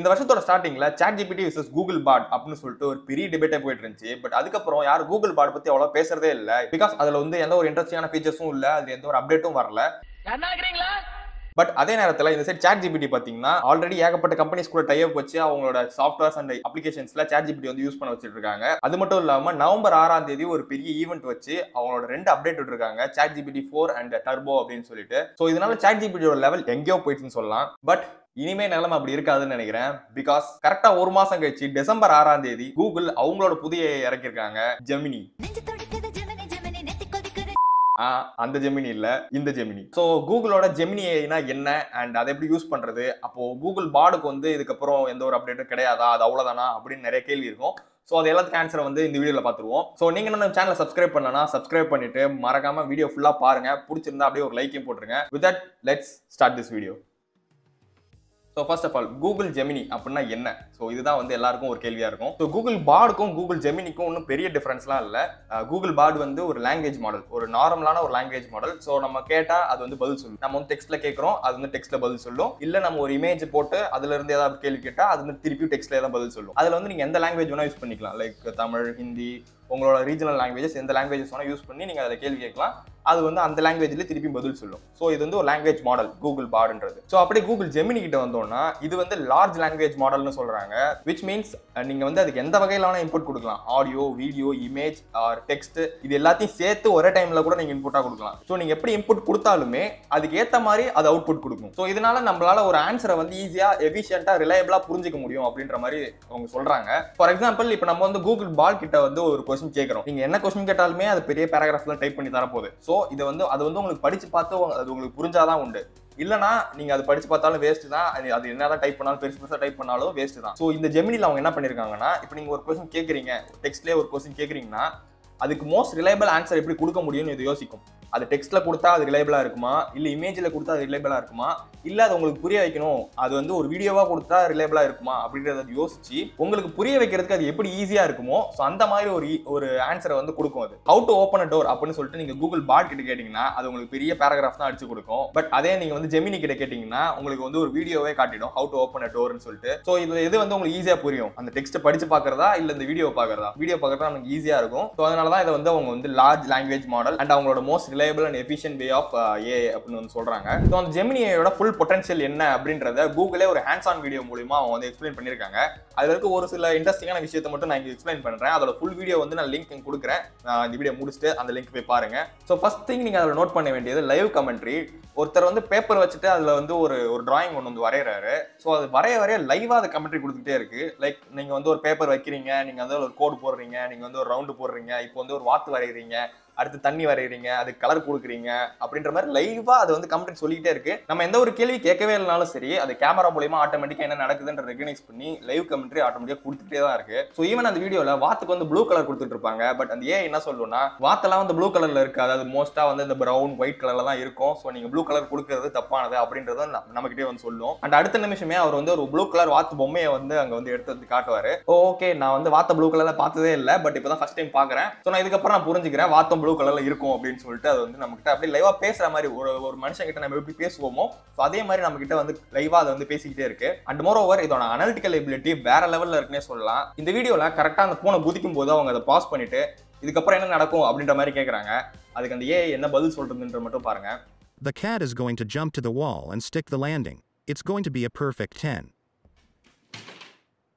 இந்த வருஷத்தோட ஸ்டார்டிங்ல chat GPT versus Google Bard அப்படின்னு சொல்லிட்டு ஒரு பெரிய டிபேட்டே போயிட்டு இருந்துச்சு. பட் அதுக்கப்புறம் யாரும் கூகுள் பாட் பத்தி அவ்வளவு பேசுறதே இல்ல. பிகாஸ் அதுல வந்து எந்த ஒரு இன்ட்ரெஸ்டிங்கான ஃபீச்சர்ஸும் இல்ல அது எந்த ஒரு அப்டேட்டும் வரல. பட் அதே நேரத்தில் இந்த சைட் சாட் ஜிபிடி பார்த்தீங்கன்னா ஆல்ரெடி ஏகப்பட்ட கம்பெனிஸ் கூட டைப் வச்சு அவங்களோட சாஃப்ட்வேர்ஸ் அண்ட் அப்ளிகேஷன்ஸ்ல சாட் ஜிபிடி வந்து யூஸ் பண்ண வச்சிட்டு இருக்காங்க. அது மட்டும் இல்லாம நவம்பர் ஆறாம் தேதி ஒரு பெரிய ஈவெண்ட் வச்சு அவங்களோட ரெண்டு அப்டேட் விட்டுருக்காங்க. Chat GPT four and turbo அப்படின்னு சொல்லிட்டு. ஸோ இதனால சாட் ஜிபிடியோட லெவல் எங்கேயோ போயிடுச்சுன்னு சொல்லலாம். பட் இனிமே நிலைமை அப்படி இருக்காதுன்னு நினைக்கிறேன். பிகாஸ் கரெக்டா ஒரு மாசம் கழிச்சு டிசம்பர் ஆறாம் தேதி கூகுள் அவங்களோட புதிய இறக்கிருக்காங்க ஜெமினி அந்த ஜெமினி இல்ல இந்த ஜெமினி ஸோ கூகுளோட ஜெமினி ஏனா என்ன? அண்ட் அதை எப்படி யூஸ் பண்றது? அப்போ கூகுள் பாடுக்கு வந்து இதுக்கப்புறம் எந்த ஒரு அப்டேட்டும் கிடையாதா? அது அவ்வளவுதானா? அப்படின்னு நிறைய கேள்வி இருக்கும். ஸோ அது எல்லாத்துக்கும் ஆன்சரை வந்து இந்த வீடியோவில் பார்த்துருவோம் ஸோ நீங்கள் நம்ம சேனலை சப்ஸ்கிரைப் பண்ணனா சப்ஸ்கிரைப் பண்ணிட்டு மறக்காம வீடியோ ஃபுல்லாக பாருங்க. பிடிச்சிருந்தா அப்படியே ஒரு லைக்கையும் போட்டுருங்க. With that let's start this video so first of all Google Gemini அப்படின்னா என்ன? ஸோ இதுதான் வந்து எல்லாருக்கும் ஒரு கேள்வியாக இருக்கும். ஸோ கூகுள் பார்டுக்கும் கூகுள் ஜெமினிக்கும் ஒன்றும் பெரிய டிஃப்ரென்ஸ்லாம் இல்லை. கூகுள் பார்டு வந்து ஒரு லாங்குவேஜ் மாடல் ஒரு நார்மலான ஒரு லாங்குவேஜ் மாடல் ஸோ நம்ம கேட்டால் அது வந்து பதில் சொல்லும். நம்ம வந்து டெக்ஸ்ட்ல கேட்குறோம் அது வந்து டெக்ஸ்ட்ல பதில் சொல்லும். இல்லை நம்ம ஒரு இமேஜ் போட்டு அதுல இருந்து ஏதாவது கேள்வி கேட்டால் அது வந்து திருப்பி டெக்ஸ்ட்ல தான் பதில் சொல்லும். அதில் வந்து நீங்கள் எந்த லாங்குவேஜ் வேணால் யூஸ் பண்ணிக்கலாம். லைக் தமிழ் ஹிந்தி உங்களோட ரீஜனல் லாங்குவேஜஸ் எந்த லாங்குவேஜஸ் வேணால் யூஸ் பண்ணி நீங்கள் அதில் கேள்வி கேட்கலாம். அது வந்து அந்த லாங்குவேஜ்ல திருப்பி பதில் சொல்லும். ஸோ இது வந்து ஒரு லாங்குவேஜ் மாடல் கூகுள் பாடுன்றது ஸோ அப்படியே கூகுள் ஜெமினி கிட்ட வந்தோம்னா இது வந்து லார்ஜ் லாங்குவேஜ் மாடல்னு சொல்றாங்க. விச் மீன்ஸ் நீங்க வந்து அதுக்கு எந்த வகையிலான இன்புட் கொடுக்கலாம். Audio video image or text இது எல்லாத்தையும் சேர்த்து ஒரே டைம்ல கூட நீங்க இன்புட்டா கொடுக்கலாம். ஸோ நீங்க எப்படி இன்புட் கொடுத்தாலுமே அதுக்கு ஏத்த மாதிரி அது அவுட்புட் கொடுக்கும். ஸோ இதனால நம்மளால ஒரு ஆன்சரை வந்து ஈஸியா எஃபிஷியன்ட்டா ரிலையபிளா புரிஞ்சிக்க முடியும் அப்படின்ற மாதிரி அவங்க சொல்றாங்க. ஃபார் எக்ஸாம்பிள் இப்போ நம்ம வந்து கூகுள் பால் கிட்ட வந்து ஒரு கொஸ்டின் கேட்கறோம். நீங்க என்ன கொஸ்டின் கேட்டாலுமே அது பெரிய பேராகிராஃப்ல டைப் பண்ணி தரப்போகுது. ஸோ இதை வந்து அது வந்து உங்களுக்கு படிச்சு பார்த்து அது உங்களுக்கு புரிஞ்சாதான் உண்டு. இல்லனா நீங்க அது படிச்சு பார்த்தாலும் வேஸ்ட் தான். அது அது என்னதான் டைப் பண்ணாலும் பெருசு பெருசாக டைப் பண்ணாலும் வேஸ்ட் தான். ஸோ இந்த ஜெமினியில் அவங்க என்ன பண்ணிருக்காங்கன்னா இப்போ நீங்க ஒரு கொஸ்டின் கேட்குறீங்க டெக்ஸ்ட்லேயே ஒரு கொஸ்டின் கேட்குறீங்கன்னா அதுக்கு மோஸ்ட் ரிலையபிள் ஆன்சர் எப்படி கொடுக்க முடியும்னு இது யோசிக்கும். அது டெக்ஸ்ட்ல கொடுத்தா அது ரிலையபிளா இருக்குமா? இல்ல இமேஜ்ல கொடுத்தா அது ரிலையபிளா இருக்குமா? இல்ல அது உங்களுக்கு புரிய வைக்கணும். அது வந்து ஒரு வீடியோவா கொடுத்தா ரிலையபிளா இருக்குமா? அப்படின்றத யோசிச்சு உங்களுக்கு புரிய வைக்கிறதுக்கு அது எப்படி ஈஸியா இருக்குமோ ஸோ அந்த மாதிரி ஒரு e, ஒரு ஆன்சரை வந்து கொடுக்கும் அது. How to open a door அப்படின்னு சொல்லிட்டு நீங்க கூகுள் பாட் கிட்ட கேட்டீங்கன்னா அது உங்களுக்கு பெரிய பேராகிராஃப் தான் அடிச்சு கொடுக்கும். பட் அதே நீங்க வந்து ஜெமினி கிட்ட கேட்டீங்கன்னா உங்களுக்கு வந்து ஒரு வீடியோவே காட்டிடும். ஹவு டு ஓப்பன் அ டோர்னு சொல்லிட்டு. ஸோ இது எது வந்து உங்களுக்கு ஈஸியா புரியும்? அந்த டெக்ஸ்ட் படிச்சு பார்க்குறதா? இல்ல இந்த வீடியோ பார்க்குறதா? வீடியோ பார்க்கறதா நமக்கு ஈஸியா இருக்கும். ஸோ அதனால தான் இதை வந்து அவங்க வந்து லார்ஜ் லாங்குவேஜ் மாடல் அண்ட் அவங்களோட most reliable and efficient way of a அப்படின்னு வந்து சொல்றாங்க. ஸோ அந்த ஜெமினியோட ஃபுல் பொட்டன்ஷியல் என்ன அப்படின்றத கூகுளே ஒரு ஹேண்ட்ஸ் ஆன் வீடியோ மூலியமா அவங்க வந்து எக்ஸ்பிளைன் பண்ணியிருக்காங்க. அதுல இருக்க ஒரு சில இன்ட்ரெஸ்டிங்கான விஷயத்தை மட்டும் நான் இங்கே எக்ஸ்பிளைன் பண்ணுறேன் அதோட ஃபுல் வீடியோ வந்து நான் லிங்க் கொடுக்குறேன். இந்த வீடியோ முடிச்சுட்டு அந்த லிங்க் போய் பாருங்க. ஸோ ஃபஸ்ட் திங் நீங்க அதில் நோட் பண்ண வேண்டியது லைவ் கமெண்ட்ரி ஒருத்தர் வந்து பேப்பர் வச்சுட்டு அதுல வந்து ஒரு ஒரு டிராயிங் ஒன்று வந்து வரைகிறாரு ஸோ அது வரைய வரைய லைவாக அது கமெண்ட்ரி கொடுத்துட்டே இருக்கு. லைக் நீங்க வந்து ஒரு பேப்பர் வைக்கிறீங்க நீங்க வந்து ஒரு கோடு போடுறீங்க நீங்க வந்து ஒரு ரவுண்டு போடுறீங்க. இப்போ வந்து ஒரு வாத்து வரைகிறீங்க அடுத்து தண்ணி வரைகிறீங்க அதுக்கு கலர் கொடுக்குறீங்க அப்படின்ற மாதிரி லைவாக அது வந்து கம்ப்ளைண்ட் சொல்லிக்கிட்டே இருக்கு. நம்ம எந்த ஒரு கேள்வி கேட்கவே இல்லைனாலும் சரி அது கேமரா மூலியமா ஆட்டோமேட்டிக்காக என்ன நடக்குதுன்ற ரெகனைஸ் பண்ணி லைவ் கமெண்ட்ரி ஆட்டோமேட்டிக்காக கொடுத்துட்டே தான் இருக்கு. ஸோ ஈவன் அந்த வீடியோவில் வாத்துக்கு வந்து ப்ளூ கலர் கொடுத்துட்டு இருப்பாங்க. பட் அந்த ஏன் என்ன சொல்லணும்னா வாத்தெல்லாம் வந்து ப்ளூ கலரில் இருக்குது. அதாவது மோஸ்ட்டாக வந்து இந்த ப்ரௌன் ஒயிட் கலரில் தான் இருக்கும். ஸோ நீங்கள் ப்ளூ கலர் கொடுக்குறது தப்பானது அப்படின்றத நம்மகிட்டே வந்து சொல்லும். அண்ட் அடுத்த நிமிஷமே அவர் வந்து ஒரு ப்ளூ கலர் வாத்து பொம்மையை வந்து அங்கே வந்து எடுத்து வந்து காட்டுவார். ஓகே நான் வந்து வாத்த ப்ளூ கலர்ல பார்த்ததே இல்லை. பட் இப்போ தான் ஃபஸ்ட் டைம் பார்க்குறேன். ஸோ நான் இதுக்கப்புறம் நான் புரிஞ்சுக்கிறேன். வாத்தம் ப்ளூ கலர்ல இருக்கும் அப்படின்னு சொல்லிட்டு அது வந்து நம்ம கிட்ட அப்படியே லைவா பேசுற மாதிரி ஒரு ஒரு மனுஷன் கிட்ட நம்ம எப்படி பேசுவோமோ ஸோ அதே மாதிரி நம்ம கிட்ட வந்து லைவா அதை வந்து பேசிக்கிட்டே இருக்கு அண்ட் மோர் ஓவர் இதோட அனலிட்டிக்கல் எபிலிட்டி வேற லெவல்ல இருக்குன்னே சொல்லலாம் இந்த வீடியோல கரெக்டா அந்த பூனை குதிக்கும் போது அவங்க அதை பாஸ் பண்ணிட்டு இதுக்கப்புறம் என்ன நடக்கும் அப்படின்ற மாதிரி கேக்குறாங்க அதுக்கு அந்த ஏ என்ன பதில் சொல்றதுன்ற மட்டும் பாருங்க The cat is going to jump to the wall and stick the landing. It's going to be a perfect 10.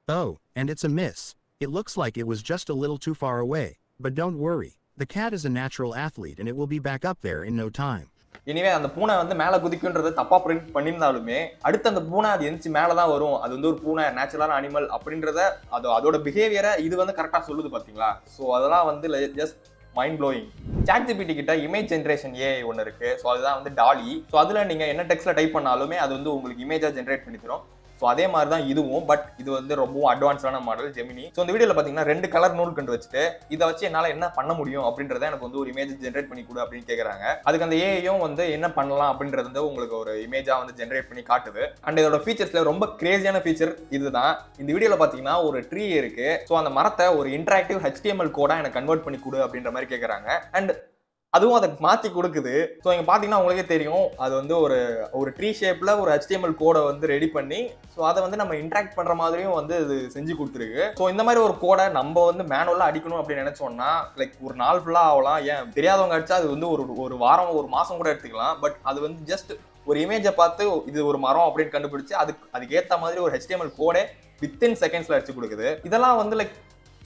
Oh, and it's a miss. It looks like it was just a little too far away. But don't worry. The cat is a natural athlete and it will be back up there in no time. இனிமே அந்த பூனை வந்து மேலே குதிக்குன்றது தப்பாக print பண்ணியிருந்தாலுமே அடுத்து அந்த பூனை அது எந்திச்சு மேலே தான் வரும். அது வந்து ஒரு பூனை நேச்சுரலான அனிமல் அப்படின்றத அது அதோட பிஹேவியரை இது வந்து கரெக்டாக சொல்லுது பார்த்தீங்களா ஸோ அதெல்லாம் வந்து just mind blowing ChatGPT கிட்ட இமேஜ் ஜென்ரேஷன் ஏ ஒன்று இருக்குது ஸோ அதுதான் வந்து டாலி ஸோ அதில் நீங்கள் என்ன டெக்ஸ்ட்டில் டைப் பண்ணாலுமே அது வந்து உங்களுக்கு இமேஜாக ஜென்ரேட் பண்ணி தரும். ஸோ அதே மாதிரி தான் இதுவும் பட் இது வந்து ரொம்பவும் அட்வான்ஸான மாடல் ஜெமினி ஸோ இந்த வீடியோவில் பார்த்தீங்கன்னா ரெண்டு கலர் நூல் கண்டு வச்சுட்டு இதை வச்சு என்னால் என்ன பண்ண முடியும் அப்படின்றத எனக்கு வந்து ஒரு இமேஜ் ஜென்ரேட் பண்ணி கொடு அப்படின்னு கேட்குறாங்க அதுக்கு அந்த ஏஐயும் வந்து என்ன பண்ணலாம் அப்படின்றது வந்து உங்களுக்கு ஒரு இமேஜாக வந்து ஜென்ரேட் பண்ணி காட்டுது. அண்ட் இதோட ஃபீச்சர்ஸில் ரொம்ப கிரேசியான ஃபீச்சர் இதுதான். இந்த வீடியோவில் பார்த்தீங்கன்னா ஒரு ட்ரீ இருக்கு. ஸோ அந்த மரத்தை ஒரு இன்ட்ராக்டிவ் ஹெச்டிஎம்எல் கோடாக எனக்கு கன்வெர்ட் பண்ணி கொடு அப்படின்ற மாதிரி கேட்குறாங்க அண்ட் அதுவும் அதை மாற்றி கொடுக்குது. ஸோ இங்கே பார்த்தீங்கன்னா உங்களுக்கே தெரியும் அது வந்து ஒரு ஒரு ட்ரீ ஷேப்பில் ஒரு ஹெச்டிஎம்எல் கோடை வந்து ரெடி பண்ணி ஸோ அதை வந்து நம்ம இன்ட்ராக்ட் பண்ணுற மாதிரியும் வந்து இது செஞ்சு கொடுத்துருக்கு. ஸோ இந்த மாதிரி ஒரு கோடை நம்ம வந்து மேனுவலாக அடிக்கணும் அப்படின்னு நினச்சோன்னா லைக் ஒரு நாள் ஃபுல்லாக ஆகலாம். ஏன்? தெரியாதவங்க அடிச்சா அது வந்து ஒரு ஒரு வாரம் ஒரு மாதம் கூட எடுத்துக்கலாம். பட் அது வந்து ஜஸ்ட் ஒரு இமேஜை பார்த்து இது ஒரு மரம் அப்படின்னு கண்டுபிடிச்சு அதுக்கு அதுக்கேற்ற மாதிரி ஒரு ஹெச்டிஎம்எல் கோடே வித்தின் செகண்ட்ஸில் அடிச்சு கொடுக்குது. இதெல்லாம் வந்து லைக்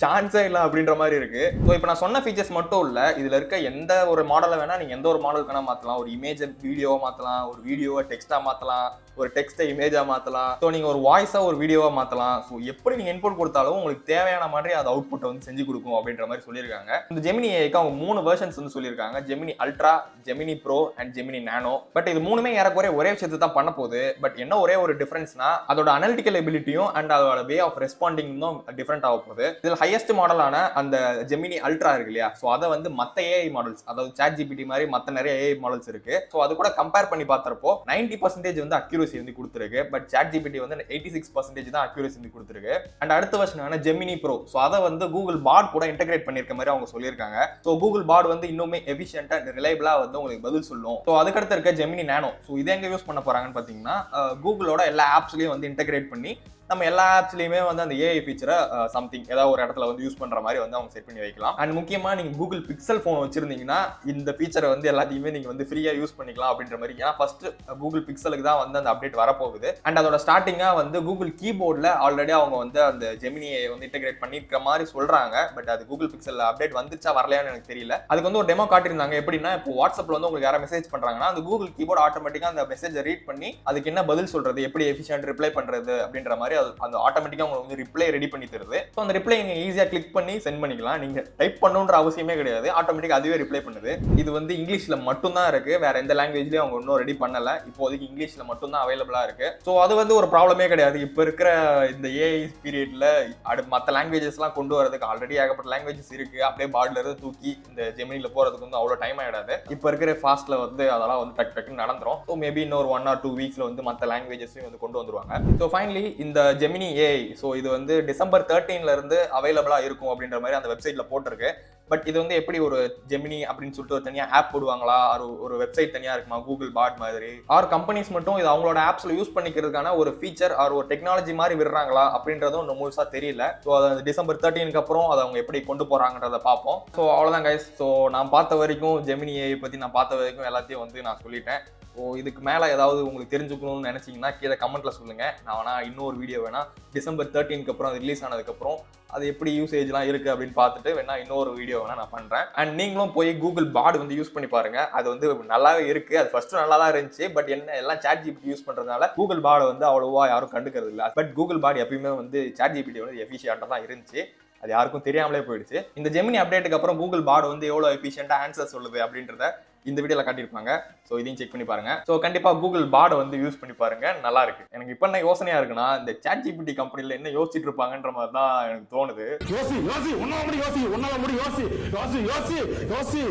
சான்ஸே இல்லை அப்படின்ற மாதிரி இருக்கு. ஸோ இப்போ நான் சொன்ன ஃபீச்சர்ஸ் மட்டும் இல்லை இதில் இருக்க எந்த ஒரு மாடலை வேணா நீங்கள் எந்த ஒரு மாடல் வேணா மாற்றலாம் ஒரு இமேஜை வீடியோவாக மாற்றலாம் ஒரு வீடியோவை டெக்ஸ்ட்டாக மாற்றலாம் ஒரு டெக்ஸ்ட்டை இமேஜாக மாற்றலாம் ஸோ நீங்கள் ஒரு வாய்ஸாக ஒரு வீடியோவாக மாற்றலாம் ஸோ எப்படி நீங்கள் இன்புட் கொடுத்தாலும் உங்களுக்கு தேவையான மாதிரி அது அவுட்புட்டை வந்து செஞ்சு கொடுக்கும் அப்படின்ற மாதிரி சொல்லியிருக்காங்க. இந்த ஜெமினி ஏக்கு அவங்க மூணு வெர்ஷன்ஸ் வந்து சொல்லியிருக்காங்க. Gemini Ultra Gemini Pro and Gemini Nano but இது மூணுமே ஏறக்குறைய ஒரே விஷயத்தை தான் பண்ண போகுது. பட் என்ன ஒரே ஒரு டிஃபரன்ஸ்னா அதோட அனலிட்டிக்கல் எபிலிட்டியும் அண்ட் அதோட வே ஆஃப் ரெஸ்பாண்டிங் தான் டிஃப்ரெண்ட் ஆக போகுது. இதில் ஹையஸ்ட் மாடலான அந்த ஜெமினி அல்ட்ரா இருக்கு இல்லையா? ஸோ அதை வந்து மற்ற ஏஐ மாடல்ஸ் அதாவது சாட் ஜிபிடி மாதிரி மற்ற நிறைய ஏஐ மாடல்ஸ் இருக்கு. ஸோ அது கூட கம்பேர் பண்ணி பார்த்தப்போ நைன்டி பர்சன்டேஜ் வந்து அக்யூரசி வந்து கொடுத்துருக்கு. பட் சாட் ஜிபிடி வந்து எயிட்டி சிக்ஸ் பர்சன்டேஜ் தான் அக்யூரசி வந்து கொடுத்துருக்கு. அண்ட் அடுத்த வருஷனான ஜெமினி ப்ரோ ஸோ அதை வந்து கூகுள் பாட் கூட இன்டகிரேட் பண்ணியிருக்க மாதிரி அவங்க சொல்லியிருக்காங்க. ஸோ கூகுள் பாட் வந்து இன்னுமே எஃபிஷியன்ட்டாக அண்ட் ரிலையபிளா வந்து உங்களுக்கு பதில் சொல்லும். ஸோ அதுக்கடுத்து இருக்க ஜெமினி நேனோ ஸோ இதை எங்க யூஸ் பண்ண போறாங்கன்னு பார்த்தீங்கன்னா கூகுளோட எல்லா ஆப்ஸ்லையும் வந்து இன்டகிரேட் பண்ணி நம்ம எல்லா ஆப்ஸ்லயுமே வந்து அந்த ஏஐ ஃபீச்சரை சம்திங் ஏதாவது ஒரு இடத்துல வந்து யூஸ் பண்ற மாதிரி வந்து அவங்க செட் பண்ணி வைக்கலாம். அண்ட் முக்கியமா நீங்க கூகுள் பிக்சல் ஃபோன் வச்சிருந்தீங்கன்னா இந்த ஃபீச்சரை வந்து எல்லாத்தையுமே நீங்க வந்து ஃப்ரீயா யூஸ் பண்ணிக்கலாம் அப்படின்ற மாதிரி. ஏன்னா ஃபர்ஸ்ட் கூகுள் பிக்சலுக்கு தான் வந்து அந்த அப்டேட் வரப்போகுது. அண்ட் அதோட ஸ்டார்டிங்காக வந்து கூகுள் கீபோர்டில் ஆல்ரெடி அவங்க வந்து அந்த ஜெமினியை வந்து இன்டெகிரேட் பண்ணிருக்கிற மாதிரி சொல்றாங்க. பட் அது கூகுள் பிக்சல் அப்டேட் வந்துச்சா வரலையான்னு எனக்கு தெரியல. அதுக்கு வந்து ஒரு டெமோ காட்டியிருந்தாங்க. எப்படின்னா இப்போ வாட்ஸ்அப்ல வந்து உங்களுக்கு யாராவது மெசேஜ் பண்றாங்கன்னா அந்த கூகுள் கீபோர்ட் ஆட்டோமேட்டிக்காக அந்த மெசேஜை ரீட் பண்ணி அதுக்கு என்ன பதில் சொல்றது எப்படி எஃபிஷியன்ட் ரிப்ளை பண்றது அப்படின்ற மாதிரி அது அந்த ஆட்டோமேட்டிக்காக உங்களுக்கு வந்து ரிப்ளை ரெடி பண்ணி தருது. ஸோ அந்த ரிப்ளை நீங்கள் ஈஸியாக கிளிக் பண்ணி சென்ட் பண்ணிக்கலாம். நீங்கள் டைப் பண்ணணுன்ற அவசியமே கிடையாது. ஆட்டோமேட்டிக்காக அதுவே ரிப்ளை பண்ணுது. இது வந்து இங்கிலீஷில் மட்டும்தான் இருக்குது வேறு எந்த லாங்குவேஜ்லேயும் அவங்க இன்னும் ரெடி பண்ணலை. இப்போதைக்கு இங்கிலீஷில் மட்டும்தான் அவைலபிளாக இருக்குது ஸோ அது வந்து ஒரு ப்ராப்ளமே கிடையாது. இப்போ இருக்கிற இந்த ஏஐ பீரியடில் அடு மற்ற லாங்குவேஜஸ்லாம் கொண்டு வரதுக்கு ஆல்ரெடி ஏகப்பட்ட லாங்குவேஜஸ் இருக்குது அப்படியே பாட்ல இருந்து தூக்கி இந்த ஜெமினியில் போகிறதுக்கு வந்து அவ்வளோ டைம் ஆகிடாது இப்போ இருக்கிற ஃபாஸ்ட்டில் வந்து அதெல்லாம் வந்து டக் டக்குன்னு நடந்துடும் ஸோ மேபி இன்னொரு ஒன் ஆர் டூ வீக்ஸில் வந்து மற்ற லாங்குவேஜஸையும் வந்து கொண்டு வந்துருவாங்க. ஸோ ஃபைனலி இந்த ஜெமினி ஏஐ ஸோ இது வந்து டிசம்பர் தேர்ட்டீன்ல இருந்து அவைலபிளா இருக்கும் அப்படின்ற மாதிரி அந்த வெப்சைட்ல போட்டிருக்கு. பட் இது வந்து எப்படி ஒரு ஜெமினி அப்படின்னு சொல்லிட்டு ஒரு தனியாக ஆப் போடுவாங்களா? ஒரு ஒரு வெப்சைட் தனியாக இருக்குமா? கூகுள் பாட் மாதிரி. ஆர் கம்பெனிஸ் மட்டும் இது அவங்களோட ஆப்ஸில் யூஸ் பண்ணிக்கிறதுக்கான ஒரு ஃபீச்சர் ஆர் ஒரு டெக்னாலஜி மாதிரி விடுறாங்களா? அப்படின்றதும் இன்னும் முழுசாக தெரியல. ஸோ அது டிசம்பர் தேர்ட்டீனுக்கு அப்புறம் அதை அவங்க எப்படி கொண்டு போகிறாங்கன்றத பார்ப்போம். ஸோ அவ்வளோதான் கைஸ் ஸோ நான் பார்த்த வரைக்கும் ஜெமினி ஏஐ நான் பார்த்த வரைக்கும் எல்லாத்தையும் வந்து நான் சொல்லிட்டேன். ஸோ இதுக்கு மேலே ஏதாவது உங்களுக்கு தெரிஞ்சுக்கணும்னு நினச்சிங்கன்னா கீழே கமெண்ட்டில் சொல்லுங்கள் நான் வேணா இன்னொரு வீடியோ வேணால் டிசம்பர் தேர்ட்டீனுக்கு அப்புறம் அது ரிலீஸ் ஆனதுக்கப்புறம் அது எப்படி யூசேஜ்லாம் இருக்குது அப்படின்னு பார்த்துட்டு வேணா இன்னொரு வீடியோ வேணால் நான் பண்ணுறேன் அண்ட் நீங்களும் போய் கூகுள் பாட் வந்து யூஸ் பண்ணி பாருங்கள் அது வந்து நல்லாவே இருக்குது அது ஃபஸ்ட்டு நல்லா தான் இருந்துச்சு. பட் என்ன எல்லாம் சாட் ஜிபிடி யூஸ் பண்ணுறதுனால கூகுள் பாட் வந்து அவ்வளோவா யாரும் கண்டுக்கிறது இல்லை. பட் கூகுள் பாட் எப்பயுமே வந்து சாட் ஜிபிடி வந்து எஃபிஷியண்டாக தான் இருந்துச்சு. அது யாருக்கும் தெரியாமலே போயிடுச்சு. இந்த ஜெமினி அப்டேட்டுக்கு அப்புறம் கூகுள் பாட் வந்து எவ்வளோ எஃபிஷியண்டாக ஆன்சர் சொல்லுது அப்படின்றத இந்த வீடியோல காட்டியிருப்பாங்க. ஸோ இதையும் செக் பண்ணி பாருங்க. ஸோ கண்டிப்பா கூகுள் பாடை வந்து யூஸ் பண்ணி பாருங்க. நல்லா இருக்கு. எனக்கு இப்போ என்ன யோசனையா இருக்குன்னா இந்த சாட் ஜிபிடி கம்பெனில என்ன யோசிச்சுட்டு இருப்பாங்கன்ற மாதிரி தான் எனக்கு தோணுது. யோசி யோசி உன்னால முடி யோசி உன்னால முடி யோசி யோசி யோசி யோசி.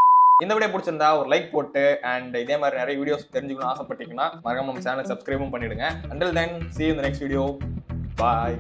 இந்த வீடியோ பிடிச்சிருந்தா ஒரு லைக் போட்டு அண்ட் இதே மாதிரி நிறைய வீடியோஸ் தெரிஞ்சுக்கணும்னு ஆசைப்பட்டீங்கன்னா மறக்காம நம்ம சேனல் சப்ஸ்கிரைபும் பண்ணிடுங்க. Until then in the next video bye